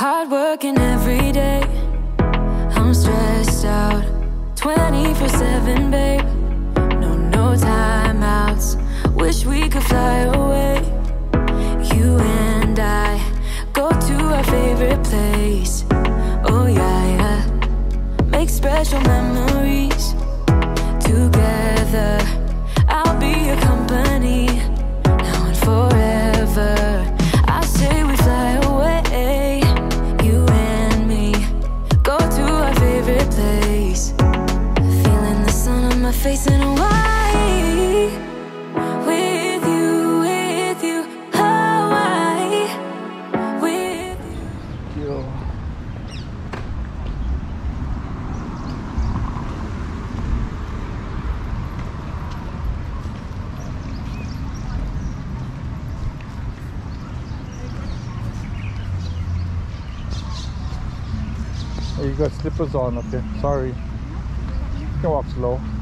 Hard working every day. I'm stressed out 24 7, babe. Got slippers on, okay. Sorry. You can walk slow.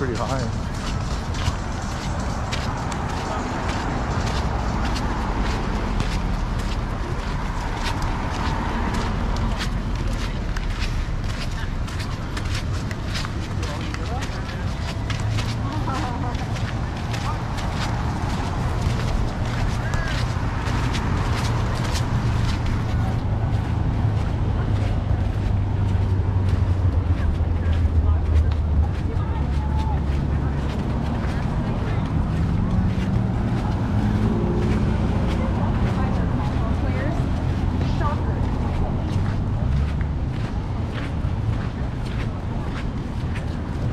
Pretty high.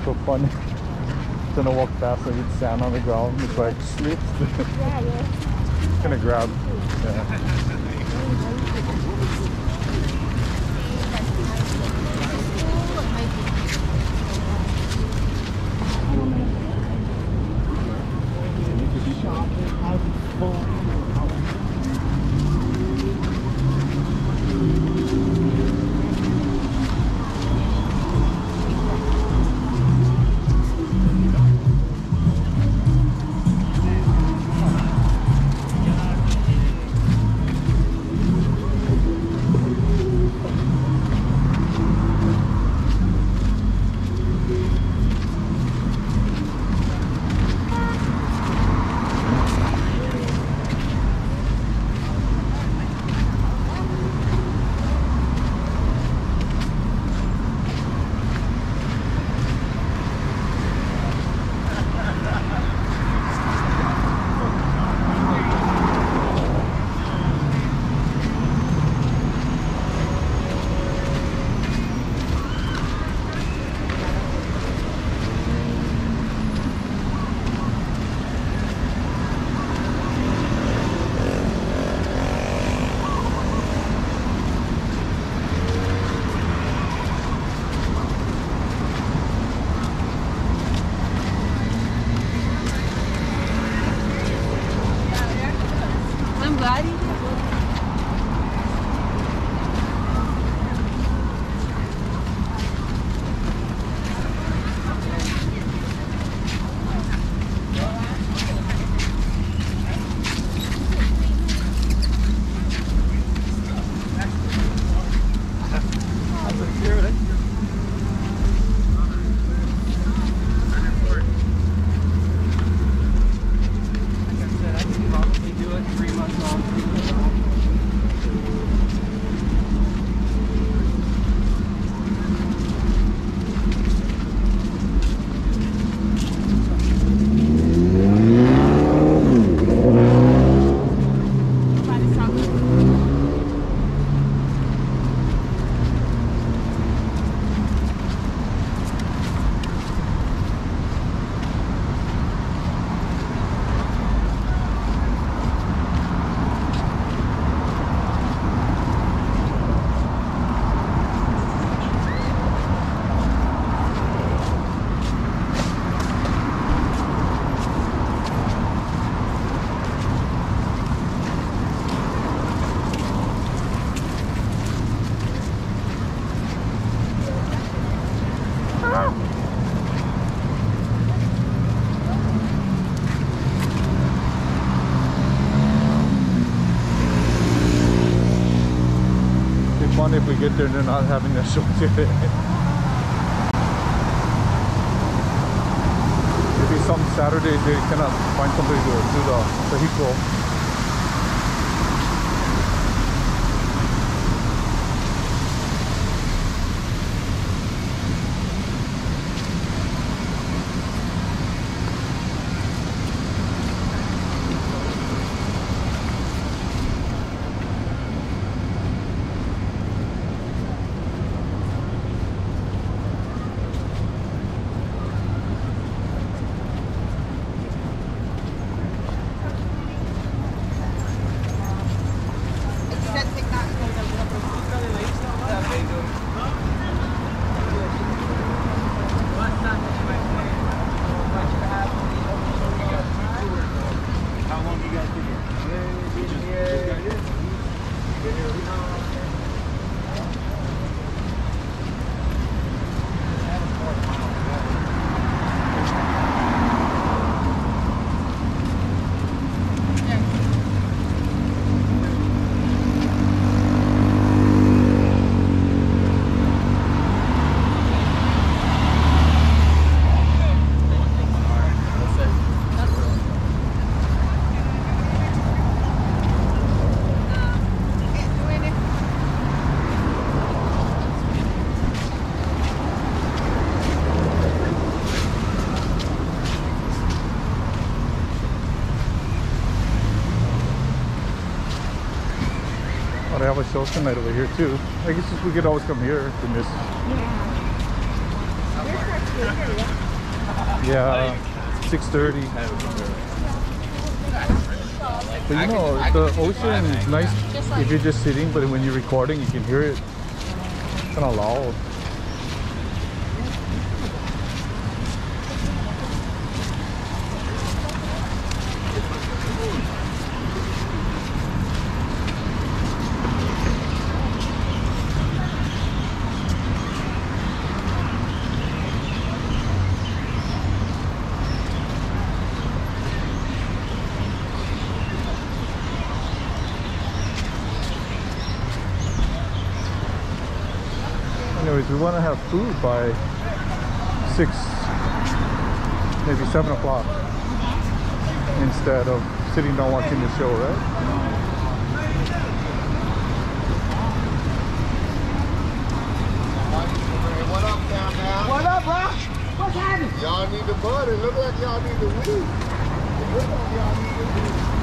so funny. Past and eat sand on the ground. It's like slips. Yeah, yeah. Gonna grab. Yeah. There and they're not having that show today. Maybe some Saturdays they cannot find somebody to do the vehicle. They have a show tonight over here too. I guess we could always come here to miss. Yeah, 6:30. But you know, the ocean is nice if you're just sitting, but when you're recording, you can hear it. Kind of loud. We want to have food by six, maybe seven o'clock, instead of sitting down watching the show, right? What up, Countdown? What up, bro? What's happening? Y'all need the butter. Look like y'all need the weed. It look like y'all need the weed.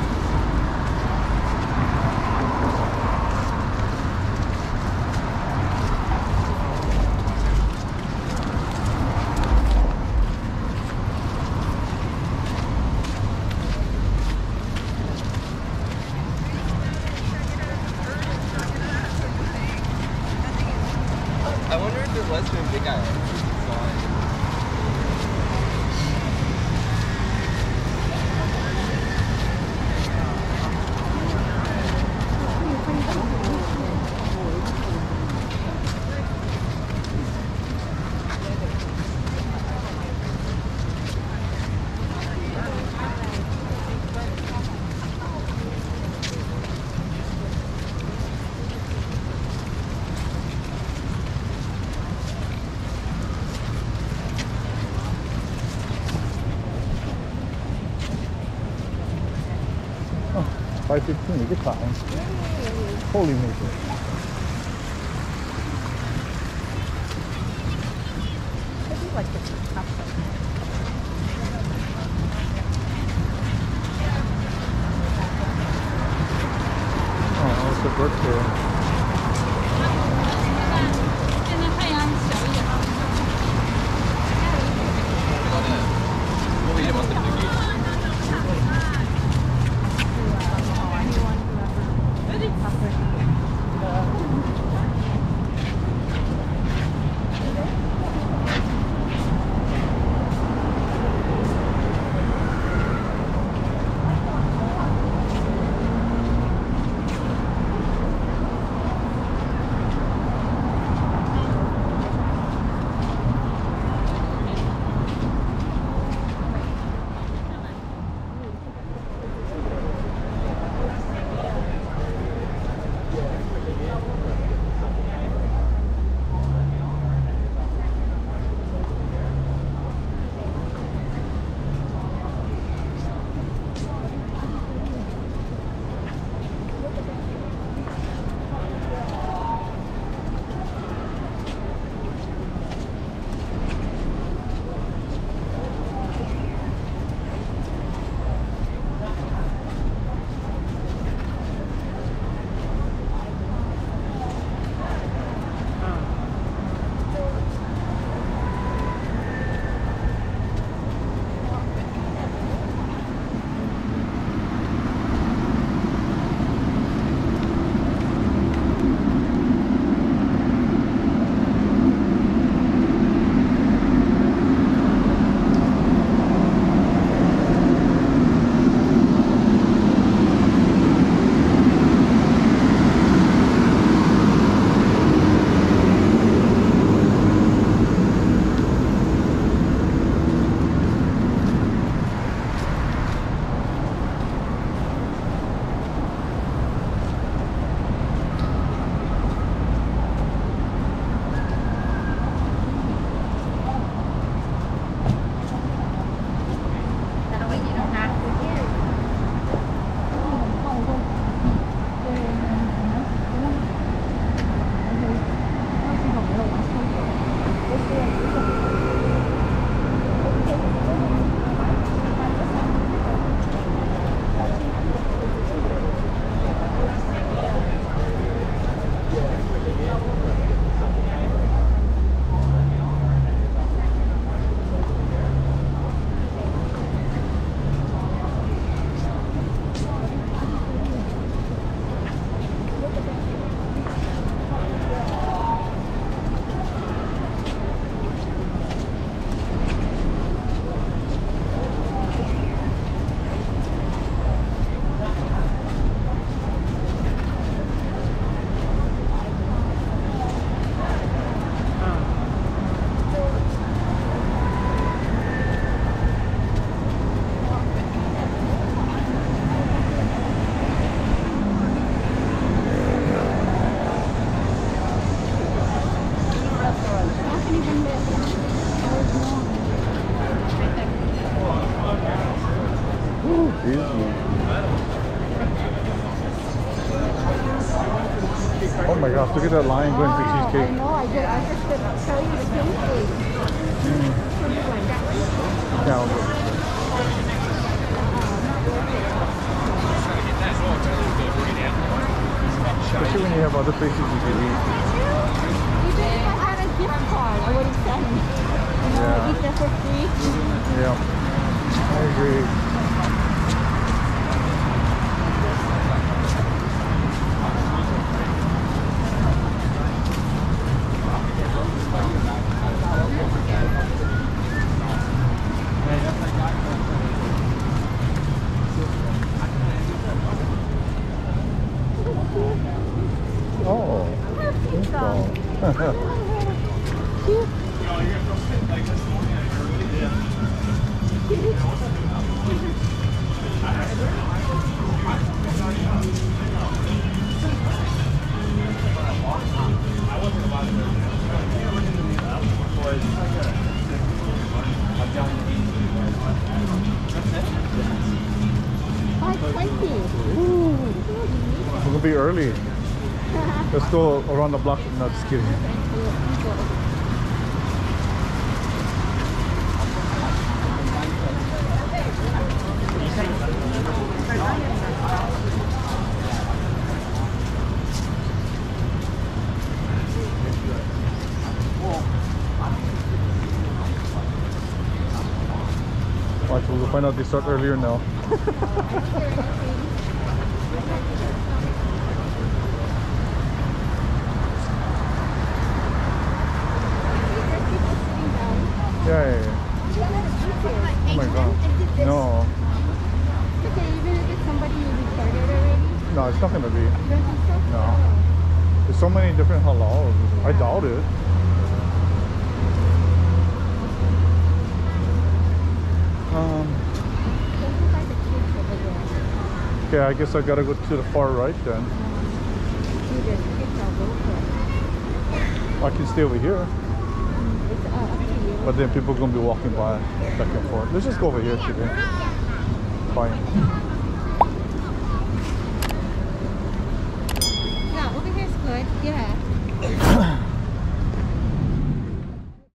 5.15, good time. Holy moly. I do. Oh, it's a Berkshire. Gosh, look at that line going I cheesecake. know. I just, I just tell you the same thing. Something like that. Yeah. Especially when you have other places you can eat. Even if I had a gift card, I would have sent. You know, Yeah. eat there for free. Yeah. I agree. Be early. Let's go around the block. No, just kidding. Watch, we'll find out they start earlier now. Yeah, yeah, yeah. Oh my god. No, Okay, even if it's somebody who recorded already, no, it's not gonna be. you don't think so? No. There's so many different halals. I doubt it. Um, Don't you find the kids over there? okay, I guess I gotta go to the far right then. See, the kids are local. I can stay over here, It's uh, up to you. But then people are gonna be walking by back and forth. Let's just go over here today. Fine.